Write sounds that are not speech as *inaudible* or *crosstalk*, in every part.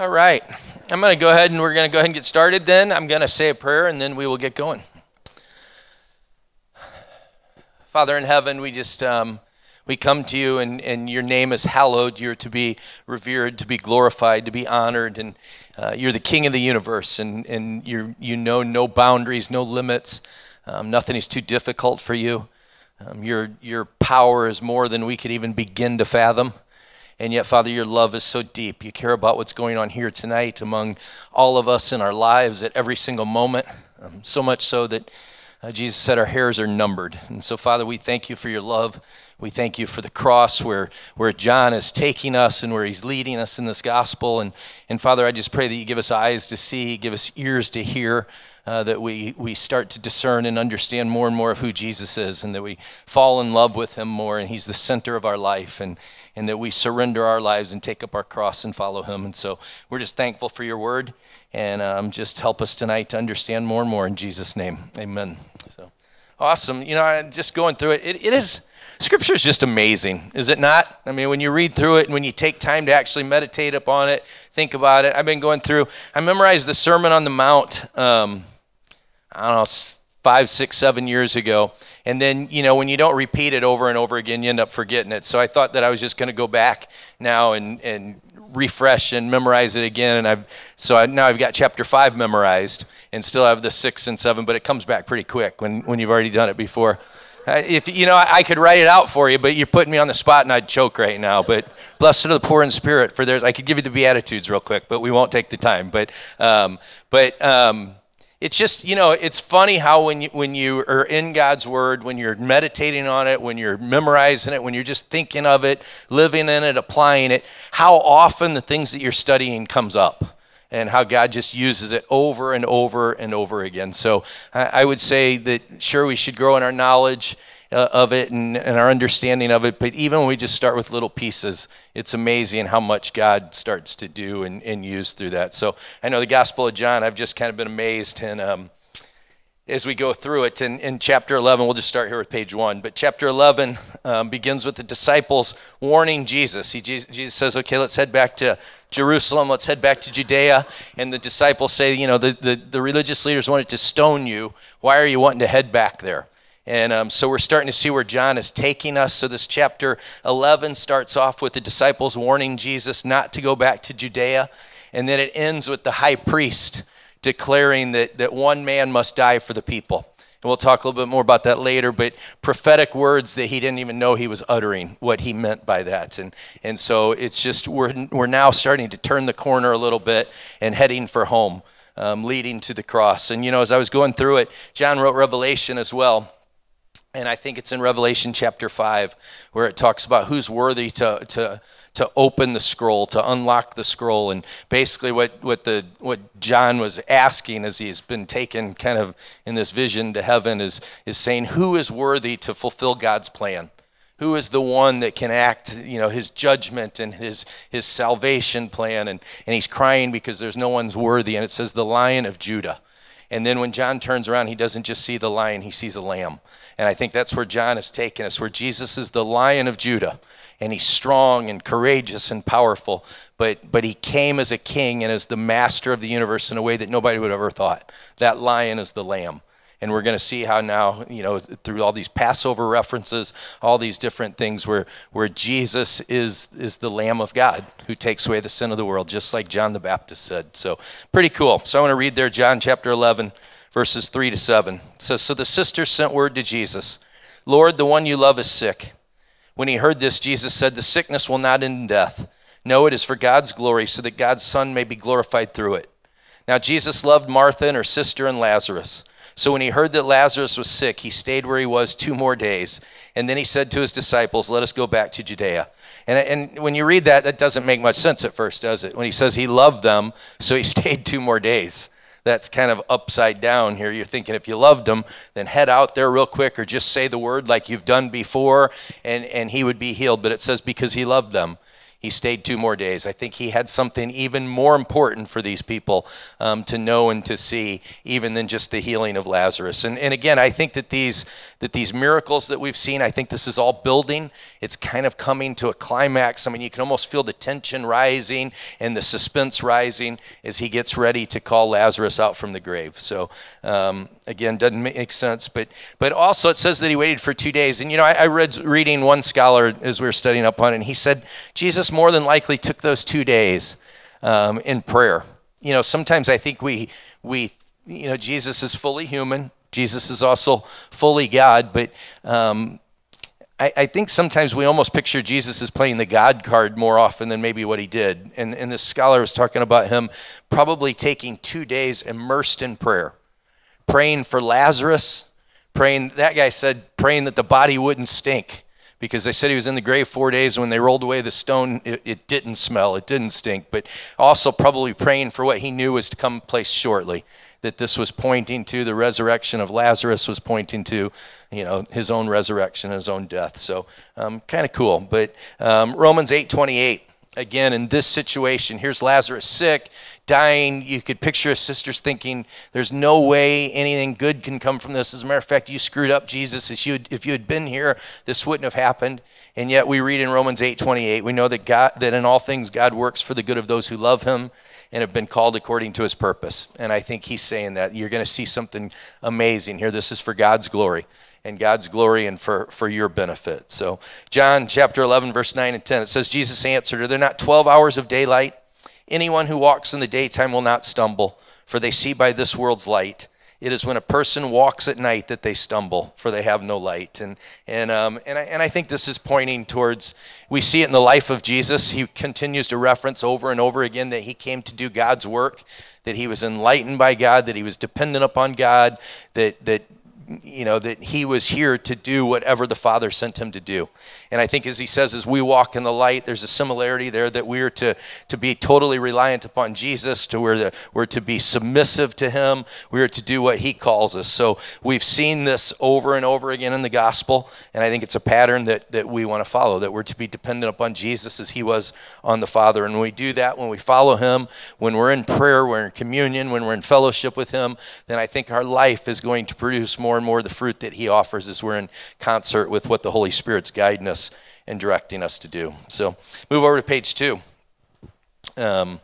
All right. I'm going to go ahead and we're going to go ahead and get started then. I'm going to say a prayer and then we will get going. Father in heaven, we just um, we come to you and, and your name is hallowed. You're to be revered, to be glorified, to be honored, and uh, you're the king of the universe, and, and you you know no boundaries, no limits. Um, nothing is too difficult for you. Um, your, your power is more than we could even begin to fathom. And yet, Father, your love is so deep. You care about what's going on here tonight among all of us in our lives at every single moment. Um, so much so that uh, Jesus said our hairs are numbered. And so, Father, we thank you for your love. We thank you for the cross where, where John is taking us and where he's leading us in this gospel. And, and Father, I just pray that you give us eyes to see, give us ears to hear, uh, that we, we start to discern and understand more and more of who Jesus is, and that we fall in love with him more, and he's the center of our life, and, and that we surrender our lives and take up our cross and follow him. And so we're just thankful for your word, and um, just help us tonight to understand more and more in Jesus' name. Amen. So awesome. You know, just going through it, it, it is. Scripture is just amazing, is it not? I mean, when you read through it and when you take time to actually meditate upon it, think about it. I've been going through, I memorized the Sermon on the Mount. Um, I don't know, five, six, seven years ago. And then, you know, when you don't repeat it over and over again, you end up forgetting it. So I thought that I was just going to go back now and, and refresh and memorize it again. And I've, so I, now I've got chapter five memorized and still have the six and seven, but it comes back pretty quick when, when you've already done it before. If you know, I, I, could write it out for you, but you're putting me on the spot, and I'd choke right now. But blessed are the poor in spirit, for theirs. I could give you the beatitudes real quick, but we won't take the time. But, um, but um, it's just you know it's funny how when you when you are in god's word when you're meditating on it when you're memorizing it when you're just thinking of it living in it applying it how often the things that you're studying comes up and how god just uses it over and over and over again. So i, I would say that sure we should grow in our knowledge uh, of it and, and our understanding of it. But even when we just start with little pieces, it's amazing how much God starts to do and, and use through that. So I know the Gospel of John, I've just kind of been amazed. And um, as we go through it, in, in chapter 11, we'll just start here with page one. But chapter 11 um, begins with the disciples warning Jesus. He, Jesus says, okay, let's head back to Jerusalem. Let's head back to Judea. And the disciples say, you know, the, the, the religious leaders wanted to stone you. Why are you wanting to head back there? And um, so we're starting to see where John is taking us. So this chapter 11 starts off with the disciples warning Jesus not to go back to Judea. And then it ends with the high priest declaring that, that one man must die for the people. And we'll talk a little bit more about that later, but prophetic words that he didn't even know he was uttering, what he meant by that. And, and so it's just, we're, we're now starting to turn the corner a little bit and heading for home, um, leading to the cross. And, you know, as I was going through it, John wrote Revelation as well. And I think it's in Revelation chapter 5 where it talks about who's worthy to, to, to open the scroll, to unlock the scroll. And basically, what, what, the, what John was asking as he's been taken kind of in this vision to heaven is, is saying, Who is worthy to fulfill God's plan? Who is the one that can act, you know, his judgment and his, his salvation plan? And, and he's crying because there's no one's worthy. And it says, The lion of Judah. And then when John turns around, he doesn't just see the lion, he sees a lamb. And I think that's where John is taking us, where Jesus is the lion of Judah. And he's strong and courageous and powerful, but, but he came as a king and as the master of the universe in a way that nobody would have ever thought. That lion is the lamb and we're going to see how now you know through all these passover references all these different things where where jesus is is the lamb of god who takes away the sin of the world just like john the baptist said so pretty cool so i want to read there john chapter 11 verses 3 to 7. It says, So the sisters sent word to Jesus, Lord, the one you love is sick. When he heard this, Jesus said, The sickness will not end in death. No, it is for God's glory, so that God's Son may be glorified through it. Now, Jesus loved Martha and her sister and Lazarus. So when he heard that Lazarus was sick, he stayed where he was two more days. And then he said to his disciples, Let us go back to Judea. And, and when you read that, that doesn't make much sense at first, does it? When he says he loved them, so he *laughs* stayed two more days that's kind of upside down here. You're thinking if you loved him, then head out there real quick or just say the word like you've done before and, and he would be healed. But it says because he loved them. He stayed two more days. I think he had something even more important for these people um, to know and to see, even than just the healing of Lazarus. And, and again, I think that these, that these miracles that we've seen, I think this is all building. It's kind of coming to a climax. I mean, you can almost feel the tension rising and the suspense rising as he gets ready to call Lazarus out from the grave. So, um, again, doesn't make sense. But, but also, it says that he waited for two days. And, you know, I, I read reading one scholar as we were studying up on it, and he said Jesus more than likely took those two days um, in prayer. You know, sometimes I think we, we, you know, Jesus is fully human. Jesus is also fully God, but um, I, I, think sometimes we almost picture Jesus as playing the God card more often than maybe what he did. And, and this scholar was talking about him probably taking two days immersed in prayer, praying for Lazarus, praying, that guy said, praying that the body wouldn't stink because they said he was in the grave four days. When they rolled away the stone, it, it, didn't smell, it didn't stink. But also probably praying for what he knew was to come place shortly. That this was pointing to the resurrection of Lazarus was pointing to, you know, his own resurrection, his own death. So um, kind of cool. But um, Romans eight twenty eight again in this situation. Here's Lazarus sick, dying. You could picture his sisters thinking, There's no way anything good can come from this. As a matter of fact, you screwed up, Jesus. If you had, if you had been here, this wouldn't have happened. And yet we read in Romans 8 28, we know that, God, that in all things God works for the good of those who love him and have been called according to his purpose. And I think he's saying that. You're going to see something amazing here. This is for God's glory and God's glory and for, for your benefit. So, John chapter 11, verse 9 and 10, it says, Jesus answered, Are there not 12 hours of daylight? Anyone who walks in the daytime will not stumble, for they see by this world's light. It is when a person walks at night that they stumble, for they have no light. And, and, um, and, I, and I think this is pointing towards, we see it in the life of Jesus. He continues to reference over and over again that he came to do God's work, that he was enlightened by God, that he was dependent upon God, that, that you know, that he was here to do whatever the Father sent him to do. And I think as he says, as we walk in the light, there's a similarity there that we're to, to be totally reliant upon Jesus, to we're, to, we're to be submissive to him, we're to do what he calls us. So we've seen this over and over again in the gospel, and I think it's a pattern that, that we want to follow, that we're to be dependent upon Jesus as he was on the Father. And when we do that, when we follow him, when we're in prayer, we're in communion, when we're in fellowship with him, then I think our life is going to produce more and more the fruit that he offers as we're in concert with what the Holy Spirit's guiding us and directing us to do. So move over to page two. Um,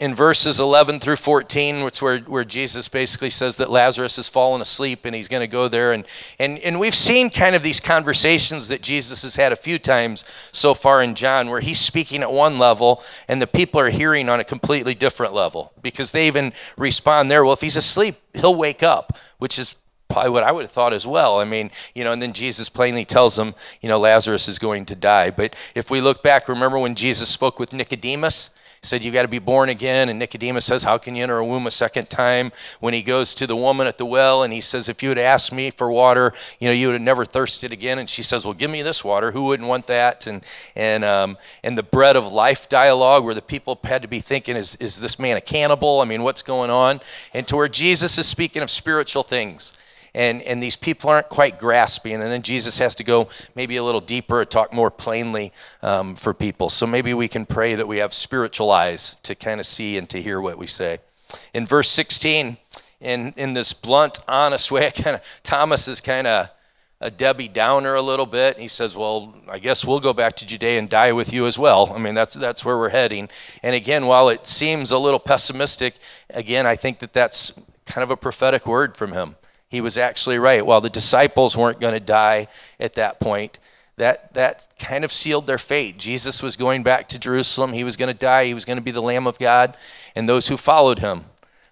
in verses 11 through 14, which where, where Jesus basically says that Lazarus has fallen asleep and he's going to go there. And, and, and we've seen kind of these conversations that Jesus has had a few times so far in John, where he's speaking at one level and the people are hearing on a completely different level because they even respond there, well, if he's asleep, he'll wake up, which is probably what I would have thought as well. I mean, you know, and then Jesus plainly tells them, you know, Lazarus is going to die. But if we look back, remember when Jesus spoke with Nicodemus? Said, You got to be born again. And Nicodemus says, How can you enter a womb a second time? When he goes to the woman at the well and he says, If you had asked me for water, you know, you would have never thirsted again. And she says, Well, give me this water. Who wouldn't want that? And, and, um, and the bread of life dialogue where the people had to be thinking, Is, is this man a cannibal? I mean, what's going on? And to where Jesus is speaking of spiritual things and, and these people aren't quite grasping. And then Jesus has to go maybe a little deeper, talk more plainly um, for people. So maybe we can pray that we have spiritual eyes to kind of see and to hear what we say. In verse 16, in, in this blunt, honest way, *laughs* kind of Thomas is kind of a Debbie Downer a little bit. He says, "Well, I guess we'll go back to Judea and die with you as well." I mean, that's that's where we're heading. And again, while it seems a little pessimistic, again, I think that that's kind of a prophetic word from him he was actually right. While the disciples weren't going to die at that point, that, that kind of sealed their fate. Jesus was going back to Jerusalem. He was going to die. He was going to be the Lamb of God. And those who followed him,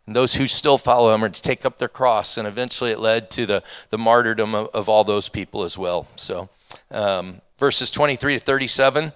and those who still follow him, are to take up their cross. And eventually it led to the, the martyrdom of, of all those people as well. So, um, verses 23 to 37.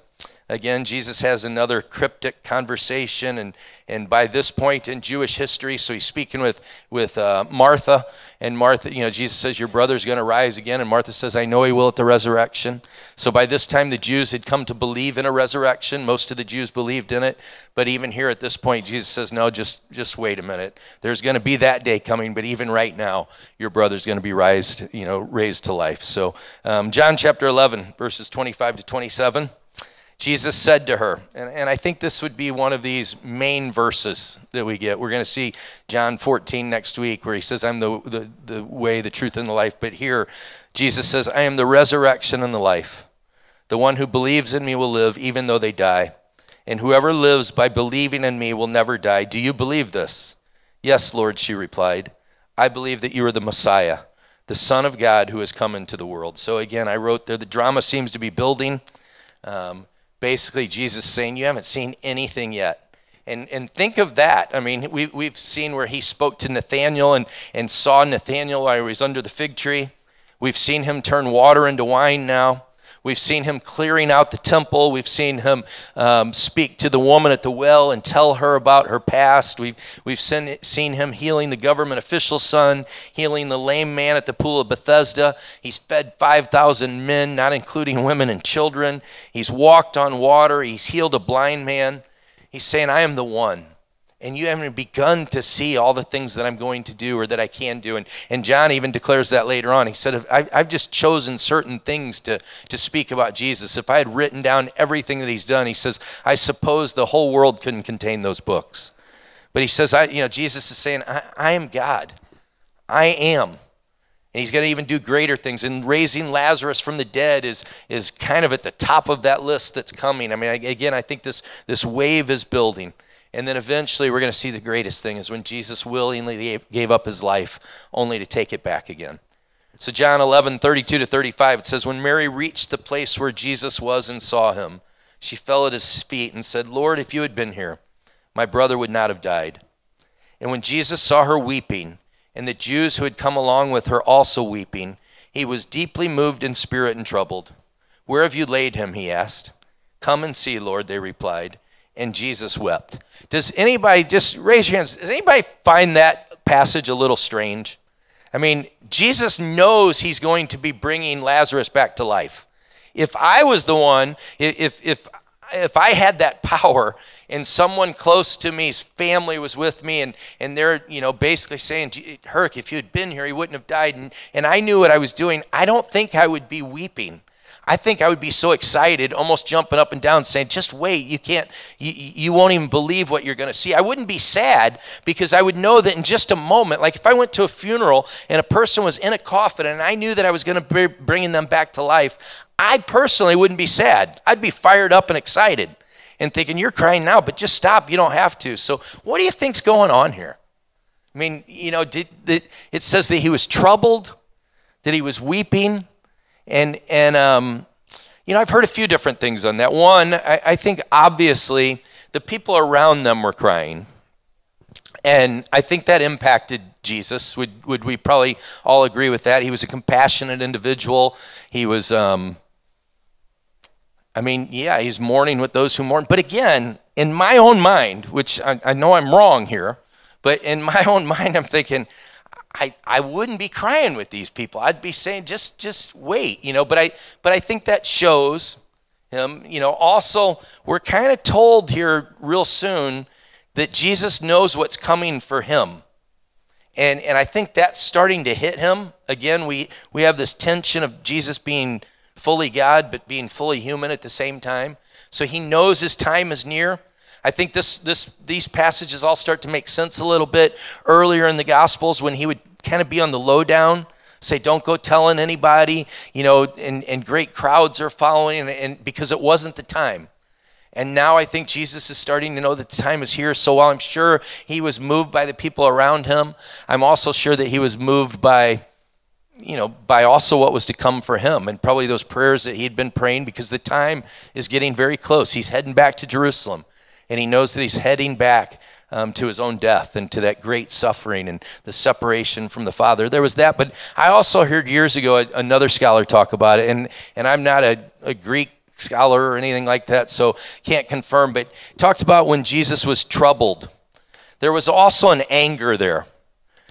Again, Jesus has another cryptic conversation, and, and by this point in Jewish history, so he's speaking with, with uh, Martha, and Martha, you know, Jesus says, Your brother's going to rise again, and Martha says, I know he will at the resurrection. So by this time, the Jews had come to believe in a resurrection. Most of the Jews believed in it, but even here at this point, Jesus says, No, just, just wait a minute. There's going to be that day coming, but even right now, your brother's going to be raised, you know, raised to life. So, um, John chapter 11, verses 25 to 27. Jesus said to her, and, and I think this would be one of these main verses that we get. We're going to see John 14 next week where he says, I'm the, the, the way, the truth, and the life. But here, Jesus says, I am the resurrection and the life. The one who believes in me will live even though they die. And whoever lives by believing in me will never die. Do you believe this? Yes, Lord, she replied. I believe that you are the Messiah, the Son of God who has come into the world. So again, I wrote there, the drama seems to be building. Um, basically Jesus saying, You haven't seen anything yet. And, and think of that. I mean, we, we've seen where he spoke to Nathaniel and, and saw Nathaniel while he was under the fig tree. We've seen him turn water into wine now. We've seen him clearing out the temple. We've seen him um, speak to the woman at the well and tell her about her past. We've, we've seen, seen him healing the government official's son, healing the lame man at the pool of Bethesda. He's fed 5,000 men, not including women and children. He's walked on water. He's healed a blind man. He's saying, I am the one and you haven't begun to see all the things that I'm going to do or that I can do. And, and John even declares that later on. He said, I've, I've just chosen certain things to, to speak about Jesus. If I had written down everything that he's done, he says, I suppose the whole world couldn't contain those books. But he says, I, you know, Jesus is saying, I, I am God. I am. And he's going to even do greater things. And raising Lazarus from the dead is, is kind of at the top of that list that's coming. I mean, again, I think this, this wave is building. And then eventually we're going to see the greatest thing is when Jesus willingly gave up his life only to take it back again. So, John 11, 32 to 35, it says, When Mary reached the place where Jesus was and saw him, she fell at his feet and said, Lord, if you had been here, my brother would not have died. And when Jesus saw her weeping, and the Jews who had come along with her also weeping, he was deeply moved in spirit and troubled. Where have you laid him? he asked. Come and see, Lord, they replied and Jesus wept. Does anybody, just raise your hands, does anybody find that passage a little strange? I mean, Jesus knows he's going to be bringing Lazarus back to life. If I was the one, if, if, if I had that *laughs* power and someone close to me's family was with me and, and they're, you know, basically saying, Herc, if you had been here, he wouldn't have died. And, and I knew what I was doing, I don't think I would be weeping. I think I would be so excited, almost jumping up and down, saying, just wait, you can't, you, you won't even believe what you're going to see. I wouldn't be sad because I would know that in just a moment, like if I went to a funeral and a person was in a coffin and I knew that I was going to be bringing them back to life, I personally wouldn't be sad. I'd be fired up and excited and thinking, you're crying now, but just stop. You don't have to. So, what do you think's going on here? I mean, you know, did, did, it says that he was troubled, that he was weeping. And, and um, you know, I've heard a few different things on that. One, I, I think obviously the people around them were crying. And I think that impacted Jesus. Would, would we probably all agree with that? He was a compassionate individual. He was, um, I mean, yeah, he's mourning with those who mourn. But again, in my own mind, which I, I know I'm wrong here, but in my *laughs* own mind, I'm thinking, I, I wouldn't be crying with these people. I'd be saying, just just wait, you know. But I but I think that shows him, you know. Also, we're kind of told here real soon that Jesus knows what's coming for him. And and I think that's starting to hit him. Again, we we have this tension of Jesus being fully God but being fully human at the same time. So he knows his time is near. I think this, this, these passages all start to make sense a little bit earlier in the Gospels when he would kind of be on the lowdown, say, don't go telling anybody, you know, and, and great crowds are following, and, and because it wasn't the time. And now I think Jesus is starting to know that the time is here. So while I'm sure he was moved by the people around him, I'm also sure that he was moved by, you know, by also what was to come for him and probably those prayers that he had been praying because the time is getting very close. He's heading back to Jerusalem and he knows that he's heading back um, to his own death and to that great suffering and the separation from the Father. There was that, but I also heard years ago another scholar talk about it, and, and I'm not a, a Greek scholar or anything like that, so can't confirm, but talked about when Jesus was troubled. There was also an anger there,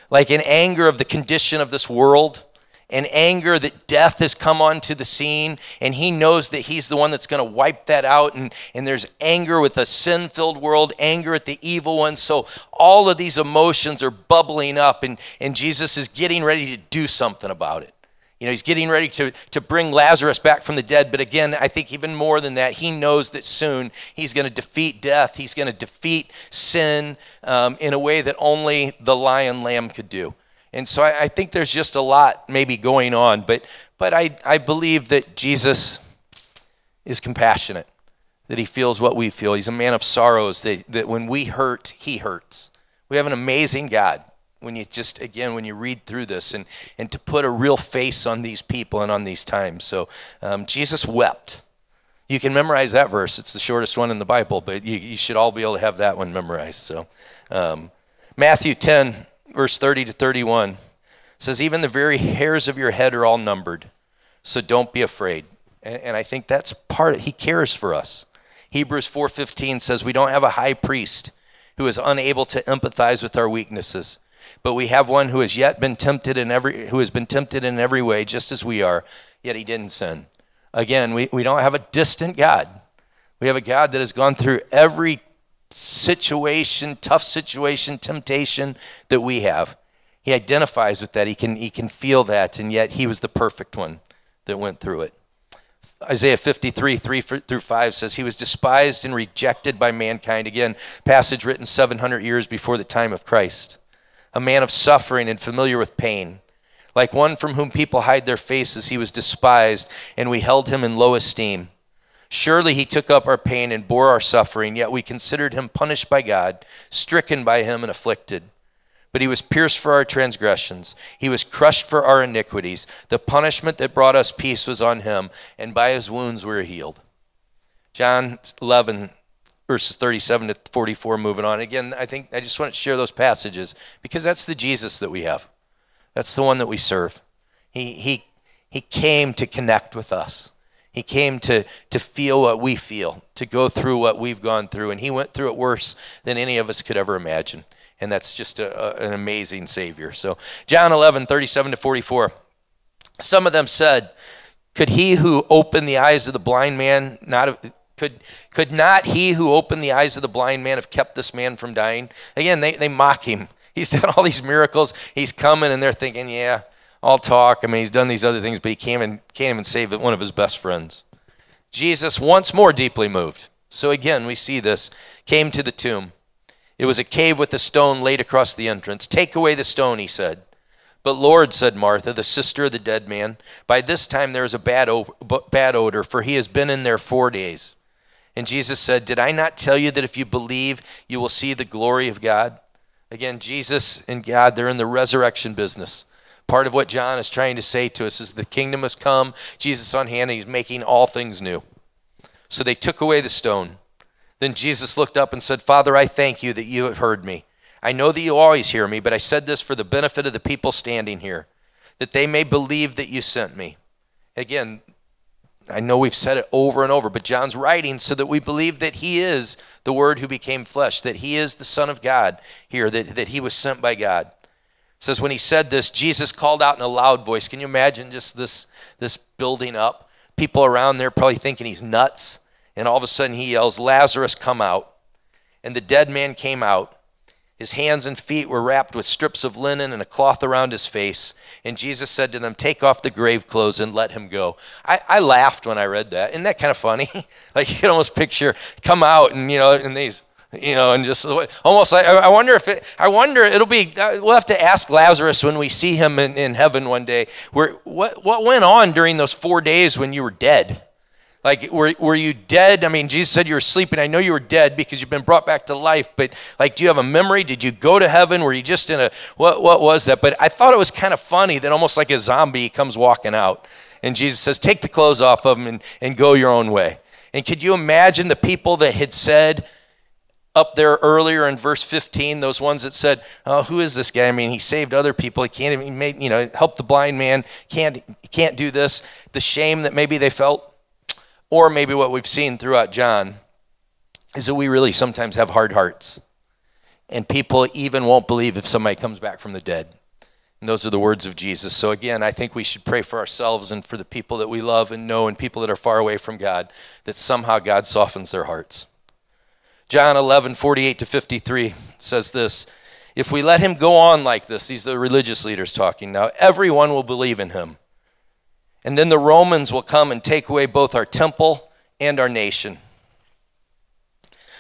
like an anger of the condition of this world and anger that death has come onto the scene and he knows that he's the one that's going to wipe that out and, and there's anger with a sin-filled world anger at the evil one so all of these emotions are bubbling up and, and jesus is getting ready to do something about it You know, he's getting ready to, to bring Lazarus back from the dead. But again, I think even more than that, he knows that soon he's going to defeat death. He's going to defeat sin um, in a way that only the lion lamb could do. And so I, I, think there's just a lot maybe going on. But, but I, I believe that Jesus is compassionate, that he feels what we feel. He's a man of sorrows, that, that when we hurt, he hurts. We have an amazing God when you just again when you read through this and and to put a real face on these people and on these times so um, jesus wept you can memorize that verse it's the shortest one in the bible but you, you should all be able to have that one memorized so um, matthew 10 verse 30 to 31 says even the very hairs of your head are all numbered so don't be afraid and, and i think that's part of, he cares for us hebrews 4.15 says we don't have a high priest who is unable to empathize with our weaknesses but we have one who has yet been tempted in every who has been tempted in every way, just as we are, yet he didn't sin. Again, we, we don't have a distant God. We have a God that has gone through every situation, tough situation, temptation that we have. He identifies with that. He can, he can feel that, and yet he was the perfect one that went through it. Isaiah 53, 3 through 5 says, He was despised and rejected by mankind. Again, passage written 700 years before the time of Christ a man of suffering and familiar with pain. Like one from whom people hide their faces, he was despised, and we held him in low esteem. Surely he took up our pain and bore our suffering, yet we considered him punished by God, stricken by him, and afflicted. But he was pierced for our transgressions, he was crushed for our iniquities. The punishment that brought us peace was on him, and by his wounds we are healed. John 11, verses 37 to 44 moving on again i think i just want to share those passages because that's the jesus that we have that's the one that we serve he he he came to connect with us he came to to feel what we feel to go through what we've gone through and he went through it worse than any of us could ever imagine and that's just a, a, an amazing savior so john 11 37 to 44 some of them said could he who opened the eyes of the blind man not have could, could not he who opened the eyes of the blind man have kept this man from dying? Again, they, they mock him. He's done all these miracles. He's coming, and they're thinking, yeah, I'll talk. I mean, he's done these other things, but he came and came and saved one of his best friends. Jesus, once more deeply moved. So again, we see this, came to the tomb. It was a cave with a stone laid across the entrance. Take away the stone, he said. But Lord, said Martha, the sister of the dead man, by this time there is a bad, bad odor, for he has been in there four days. And Jesus said, Did I not tell you that if you believe, you will see the glory of God? Again, Jesus and God, they're in the resurrection business. Part of what John is trying to say to us is the kingdom has come, Jesus on hand, and he's making all things new. So they took away the stone. Then Jesus looked up and said, Father, I thank you that you have heard me. I know that you always hear me, but I said this for the benefit of the people standing here, that they may believe that you sent me. Again, I know we've said it over and over, but John's writing so that we believe that he is the Word who became flesh, that he is the Son of God here, that, that he was sent by God. It says when he said this, Jesus called out in a loud voice. Can you imagine just this, this building up? People around there probably thinking he's nuts. And all of a sudden he yells, Lazarus, come out. And the dead man came out his hands and feet were wrapped with strips of linen and a cloth around his face. And Jesus said to them, Take off the grave clothes and let him go. I, I laughed when I read that. Isn't that kind of funny? *laughs* like you can almost picture come out and, you know, and these, you know, and just almost like, I wonder if it, I wonder, it'll be, uh, we'll have to ask Lazarus when we see him in, in heaven one day, where, what, what went on during those four days when you were dead? Like, were, were you dead? I mean, Jesus said you were sleeping. I know you were dead because you've been brought back to life, but like, do you have a memory? Did you go to heaven? Were you just in a, what, what was that? But I thought it was kind of funny that almost like a zombie comes walking out. And Jesus says, take the clothes off of him and, and go your own way. And could you imagine the people that had said up there earlier in verse 15, those ones that said, oh, who is this guy? I mean, he saved other people. He can't even, make, you know, help the blind man. Can't, can't do this. The shame that maybe they felt or maybe what we've seen throughout John is that we really sometimes have hard hearts. And people even won't believe if somebody comes back from the dead. And those are the words of Jesus. So, again, I think we should pray for ourselves and for the people that we love and know and people that are far away from God that somehow God softens their hearts. John 11, 48 to 53 says this If we let him go on like this, these are the religious leaders talking now, everyone will believe in him And then the Romans will come and take away both our temple and our nation.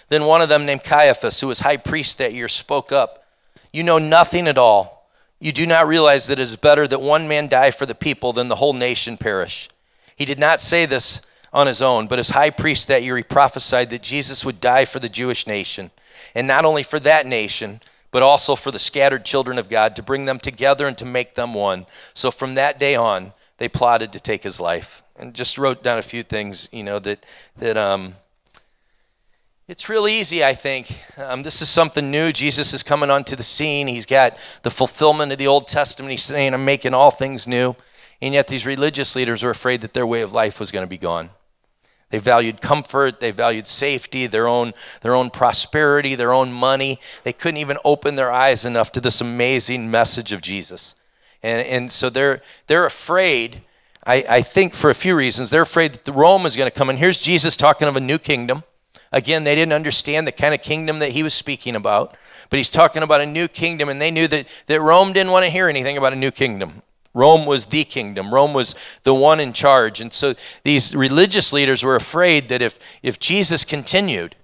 Then one of them, named Caiaphas, who was high priest that year, spoke up You know nothing at all. You do not realize that it is better that one man die for the people than the whole nation perish. He did not say this on his own, but as high priest that year, he prophesied that Jesus would die for the Jewish nation. And not only for that nation, but also for the scattered children of God, to bring them together and to make them one. So from that day on, they plotted to take his life. And just wrote down a few things, you know, that, that um, it's real easy, I think. Um, this is something new. Jesus is coming onto the scene. He's got the fulfillment of the Old Testament. He's saying, I'm making all things new. And yet these religious leaders were afraid that their way of life was going to be gone. They valued comfort, they valued safety, their own, their own prosperity, their own money. They couldn't even open their eyes enough to this amazing message of Jesus. And, and so they're, they're afraid, I, I think for a few reasons. They're afraid that Rome is going to come. And here's Jesus talking of a new kingdom. Again, they didn't understand the kind of kingdom that he was speaking about, but he's talking about a new kingdom, and they knew that, that Rome didn't want to hear anything about a new kingdom. Rome was the kingdom. Rome was the one in charge. And so these religious leaders were afraid that if, if Jesus continued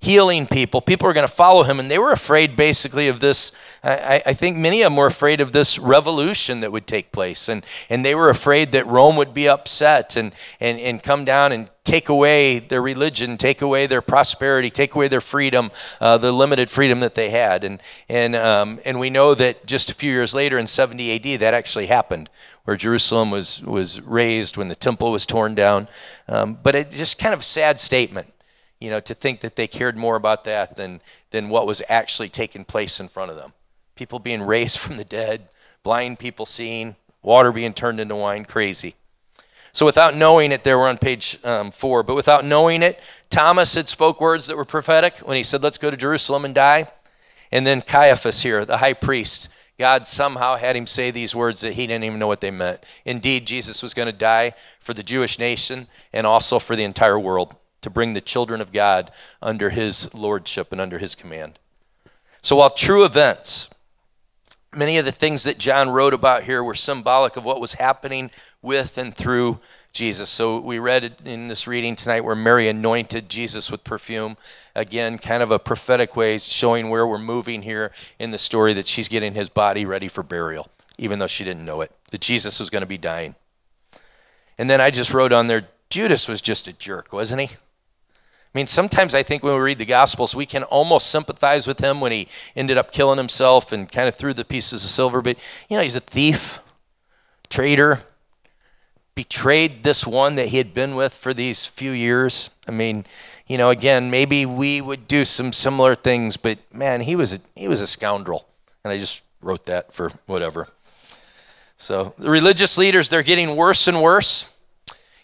healing people, people were going to follow him. And they were afraid basically of this. I, I, think many of them were afraid of this revolution that would take place. And, and they were afraid that Rome would be upset and, and, and come down and take away their religion, take away their prosperity, take away their freedom, uh, the limited freedom that they had. And, and, um, and we know that just a few years later in 70 AD, that actually happened, where Jerusalem was, was razed when the temple was torn down. Um, but it's just kind of a sad statement, you know, to think that they cared more about that than, than what was actually taking place in front of them. People being raised *laughs* from the dead, blind people seeing, water being turned into wine, crazy. So without knowing it, there we're on page um, four, but without knowing it, Thomas had spoke words that were prophetic when he said, let's go to Jerusalem and die. And then Caiaphas here, the high priest, God somehow had him say these words that he didn't even know what they meant. Indeed, Jesus was going to die for the Jewish nation and also for the entire world to bring the children of God under his lordship and under his command. So while true events, many of the things that John wrote about here were symbolic of what was happening with and through Jesus. So we read in this reading tonight where Mary anointed Jesus with perfume. Again, kind of a prophetic way, showing where we're moving here in the story that she's getting his body ready for burial, even though she didn't know it, that Jesus was going to be dying. And then I just wrote on there, Judas was just a jerk, wasn't he? I mean, sometimes I think when we read the Gospels, we can almost sympathize with him when he ended up killing himself and kind of threw the pieces of silver. But, you know, he's a thief, traitor, betrayed this one that he had been with for these few years. I mean, you know, again, maybe we would do some similar things, but man, he was a, he was a scoundrel. And I just wrote that for whatever. So the religious leaders, they're getting worse and worse.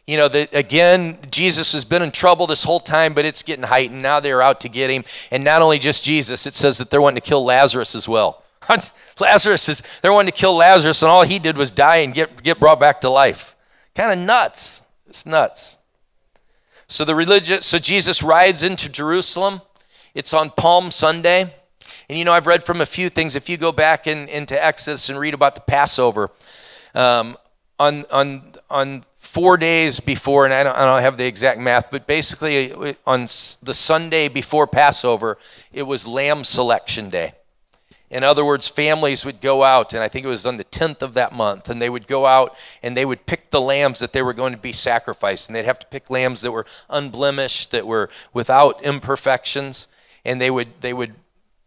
You know, that again, Jesus has been in trouble this whole time, but it's getting heightened. Now they're out to get him. And not only just Jesus, it says that they're wanting to kill Lazarus as well. *laughs* Lazarus is, they're wanting to kill Lazarus, and all he did was die and get, get brought back to life. Kind of nuts. It's nuts. So the religious so Jesus rides into Jerusalem. It's on Palm Sunday. And you know, I've read from a few things. If you go back in, into Exodus and read about the Passover, um, on on on four days before, and I don't, I don't have the exact math, but basically uh, on the Sunday before Passover, it was lamb selection day. In other words, families would go out, and I think it was on the 10th of that month, and they would go out and they would pick the lambs that they were going to be sacrificed. And they'd have to pick lambs that were unblemished, that were without imperfections. And they would, they would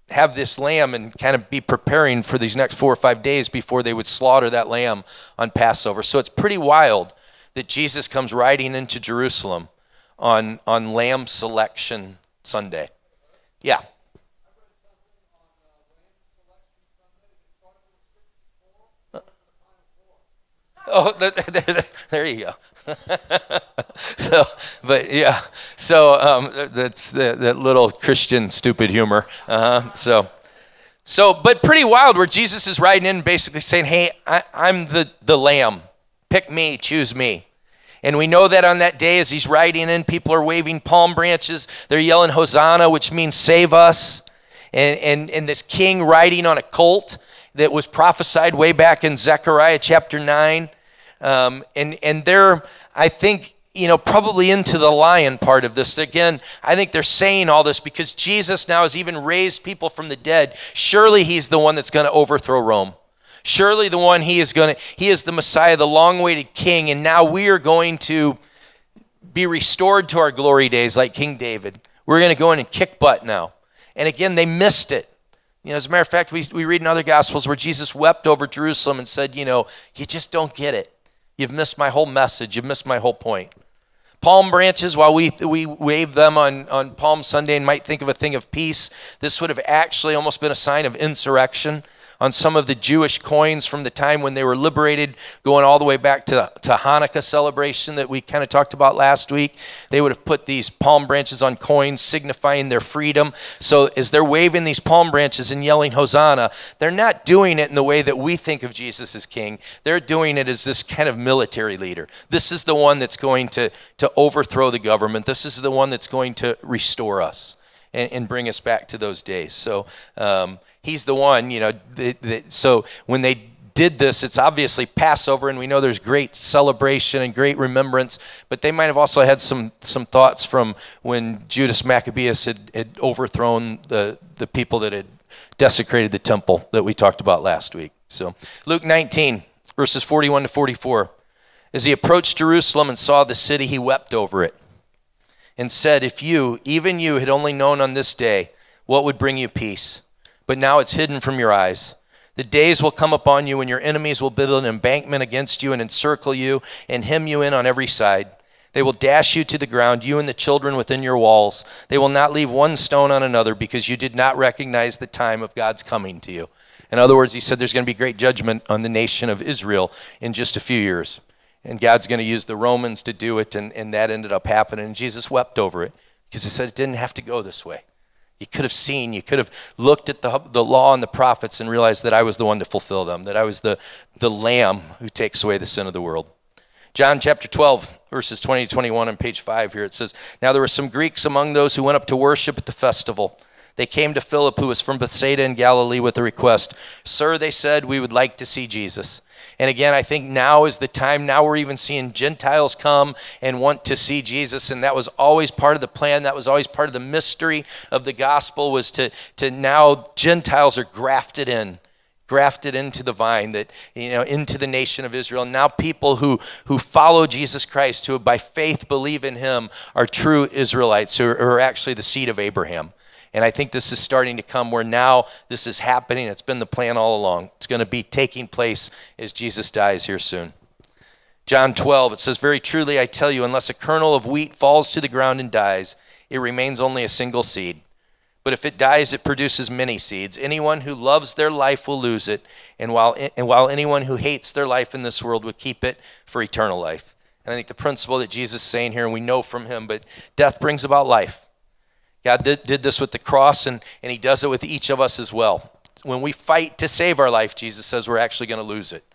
have this lamb and kind of be preparing for these next four or five days before they would slaughter that lamb on Passover. So it's pretty wild that Jesus comes riding into Jerusalem on, on Lamb Selection Sunday. Yeah. Oh, *laughs* there, there you go. *laughs* so, but yeah, so um, that's that, that, little Christian stupid humor. Uh, so, so, but pretty wild where Jesus is riding in, basically saying, "Hey, I, I'm the the lamb. Pick me, choose me." And we know that on that day, as he's riding in, people are waving palm branches. They're yelling Hosanna, which means save us. And, and, and this king riding on a colt that was prophesied way back in Zechariah chapter 9 Um, and, and they're, I think, you know, probably into the lion part of this. Again, I think they're saying all this because Jesus now has even raised people from the dead. Surely he's the one that's going to overthrow Rome. Surely the one he is going to, he is the Messiah, the long awaited king. And now we are going to be restored to our glory days like King David. We're going to go in and kick butt now. And again, they missed it. You know, as a matter of fact, we, we read in other gospels where Jesus wept over Jerusalem and said, you know, you just don't get it. You've missed my whole message. You've missed my whole point. Palm branches, while we, we wave them on, on Palm Sunday and might think of a thing of peace, this would have actually almost been a sign of insurrection on some of the Jewish coins from the time when they were liberated, going all the way back to, to Hanukkah celebration that we kind of talked about last week. They would have put these palm branches on coins, signifying their freedom. So as they're waving these palm branches and yelling Hosanna, they're not doing it in the way that we think of Jesus as king. They're doing it as this kind of military leader. This is the one that's going to, to overthrow the government. This is the one that's going to restore us and, and bring us back to those days. So um, he's the one, you know. so when they did this, it's obviously Passover, and we know there's great celebration and great remembrance. But they might have also had some some thoughts from when Judas Maccabeus had, had overthrown the the people that had desecrated the temple that we talked about last week. So Luke 19 verses 41 to 44. As he approached Jerusalem and saw the city, he wept over it and said, If you, even you, had only known on this day what would bring you peace, but now it's hidden from your eyes. The days will come upon you when your enemies will build an embankment against you and encircle you and hem you in on every side. They will dash you to the ground, you and the children within your walls. They will not leave one stone on another because you did not recognize the time of God's coming to you. In other words, he said there's going to be great judgment on the nation of Israel in just a few years and God's going to use the Romans to do it, and, and that ended up happening. And Jesus wept over it because he said it didn't have to go this way. You could have seen, you could have looked at the, the law and the prophets and realized that I was the one to fulfill them, that I was the, the lamb who takes away the sin of the world. John chapter 12, verses 20 to 21 on page 5 here, it says, Now there were some Greeks among those who went up to worship at the festival. They came to Philip, who was from Bethsaida in Galilee, with a request. Sir, they said, we would like to see Jesus. And again, I think now is the time. Now we're even seeing Gentiles come and want to see Jesus. And that was always part of the plan. That was always part of the mystery of the gospel was to, to now Gentiles are grafted in grafted into the vine that you know into the nation of israel now people who who follow jesus christ who by faith believe in him are true israelites who are, who are actually the seed of abraham and I think this is starting to come where now this is happening. It's been the plan all along. It's going to be taking place as Jesus dies here soon. John 12, it says, Very truly I tell you, unless a kernel of wheat falls to the ground and dies, it remains only a single seed. But if it dies, it produces many seeds. Anyone who loves their life will lose it, and while, and while anyone who hates their life in this world will keep it for eternal life. And I think the principle that Jesus is saying here, and we know from him, but death brings about life. God did, did this with the cross, and, and He does it with each of us as well. When we fight to save our life, Jesus says we're actually going to lose it.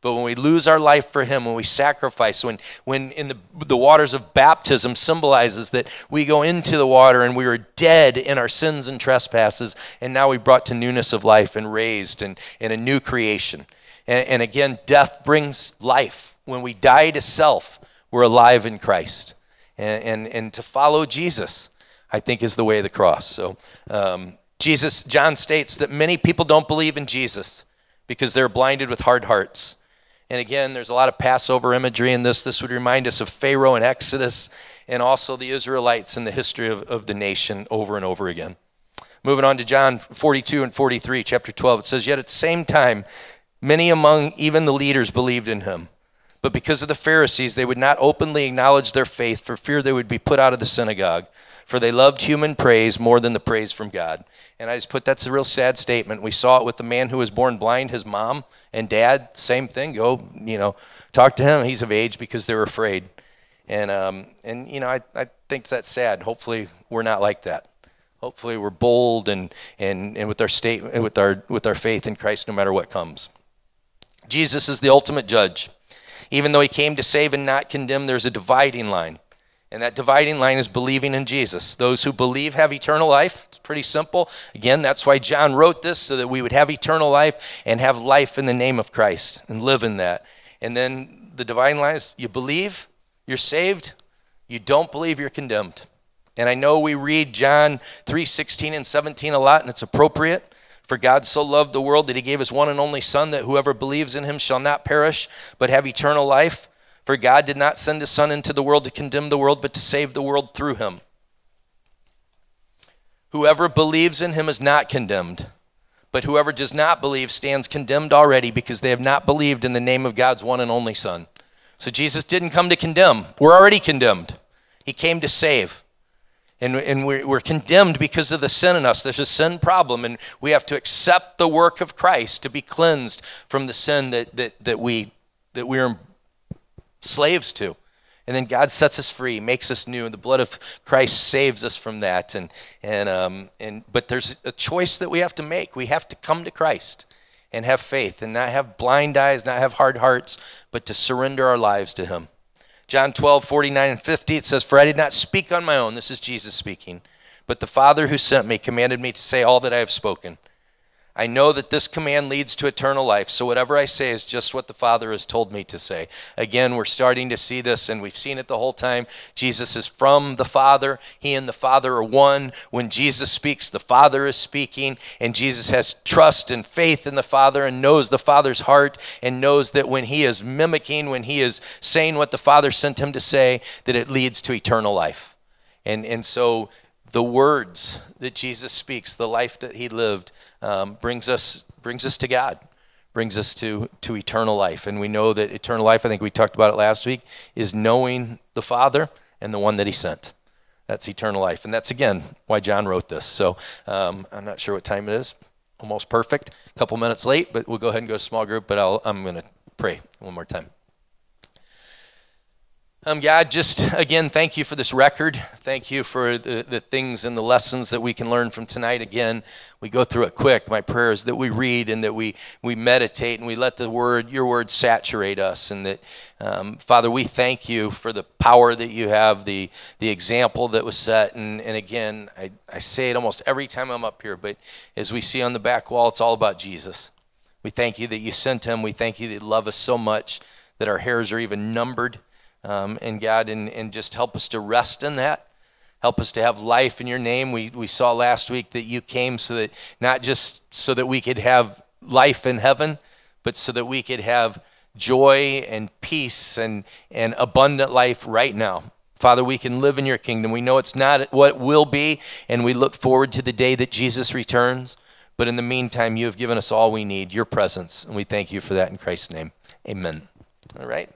But when we lose our life for Him, when we sacrifice, when, when in the, the waters of baptism symbolizes that we go into the water and we were dead in our sins and trespasses, and now we're brought to newness of life and raised and in a new creation. And, and again, death brings life. When we die to self, we're alive in Christ. And, and, and to follow Jesus I think is the way of the cross. So um, Jesus, John states that many people don't believe in Jesus because they're blinded with hard hearts. And again, there's a lot of Passover imagery in this. This would remind us of Pharaoh and Exodus and also the Israelites in the history of, of the nation over and over again. Moving on to John 42 and 43, chapter 12, it says, Yet at the same time, many among even the leaders believed in him. But because of the Pharisees, they would not openly acknowledge their faith for fear they would be put out of the synagogue for they loved human praise more than the praise from God. And I just put that's a real sad statement. We saw it with the man who was born blind, his mom and dad, same thing. Go, you know, talk to him. He's of age because they're afraid. And, um, and you know, I, I think that's sad. Hopefully, we're not like that. Hopefully, we're bold and, and, and with, our state, with, our, with our faith in Christ no matter what comes. Jesus is the ultimate judge. Even though he came to save and not condemn, there's a dividing line. And that dividing line is believing in Jesus. Those who believe have eternal life. It's pretty simple. Again, that's why John wrote this, so that we would have eternal life and have life in the name of Christ and live in that. And then the divine lies, you believe, you're saved. You don't believe, you're condemned. And I know we read John 3 16 and 17 a lot, and it's appropriate. For God so loved the world that he gave his one and only Son, that whoever believes in him shall not perish, but have eternal life. For God did not send his Son into the world to condemn the world, but to save the world through him. Whoever believes in him is not condemned, but whoever does not believe stands condemned already because they have not believed in the name of God's one and only Son. So Jesus didn't come to condemn. We're already condemned. He came to save. And, and we're, we're, condemned because of the sin in us. There's a sin problem, and we have to accept the work of Christ to be cleansed from the sin that, that, that, we, that we're slaves to. And then God sets us free, makes us new, and the blood of Christ saves us from that. And, and, um, and, but there's a choice that we have to make. We have to come to Christ and have faith and not have blind eyes, not have hard hearts, but to surrender our lives to Him. John 12, 49 and 50, it says, For I did not speak on my own. This is Jesus speaking. But the Father who sent me commanded me to say all that I have spoken. I know that this command leads to eternal life, so whatever I say is just what the Father has told me to say. Again, we're starting to see this, and we've seen it the whole time. Jesus is from the Father, He and the Father are one. When Jesus speaks, the Father is speaking, and Jesus has trust and faith in the Father and knows the Father's heart and knows that when He is mimicking, when He is saying what the Father sent Him to say, that it leads to eternal life. And, and so the words that Jesus speaks, the life that he lived, um, brings us brings us to God, brings us to to eternal life. And we know that eternal life. I think we talked about it last week. Is knowing the Father and the one that He sent. That's eternal life, and that's again why John wrote this. So um, I'm not sure what time it is. Almost perfect. A couple minutes late, but we'll go ahead and go to small group. But I'll, I'm going to pray one more time. Um, God, just again, thank you for this record. Thank you for the, the things and the lessons that we can learn from tonight. Again, we go through it quick. My prayer is that we read and that we, we meditate and we let the word, your word, saturate us. And that, um, Father, we thank you for the power that you have, the, the example that was set. And, and again, I, I say it almost every time I'm up here, but as we see on the back wall, it's all about Jesus. We thank you that you sent him. We thank you that you love us so much that our hairs are even numbered um, and God, and, and just help us to rest in that. Help us to have life in your name. We, we saw last week that you came so that not just so that we could have life in heaven, but so that we could have joy and peace and, and abundant life right now. Father, we can live in your kingdom. We know it's not what will be, and we look forward to the day that Jesus returns. But in the meantime, you have given us all we need, your presence, and we thank you for that in Christ's name. Amen. All right.